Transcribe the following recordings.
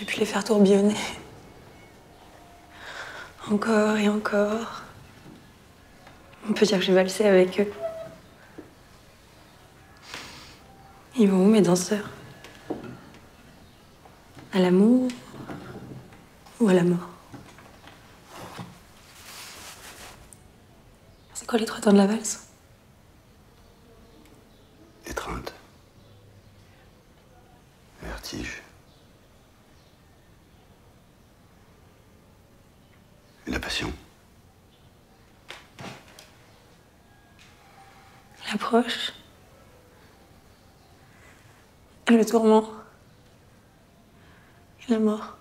J'ai pu les faire tourbillonner. Encore et encore. On peut dire que j'ai valsé avec eux. Ils vont où mes danseurs? À l'amour ou à la mort? C'est quoi les trois temps de la valse? Étreinte. Vertige. La passion. L'approche. Le tourment. Et la mort.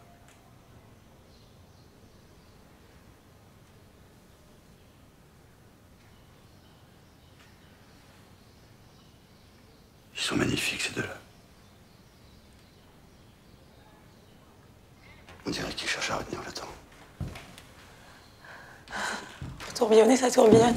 Ils sont magnifiques, ces deux-là. On dirait qu'ils cherchent à retenir le temps. Tourbillonner, ça tourbillonne.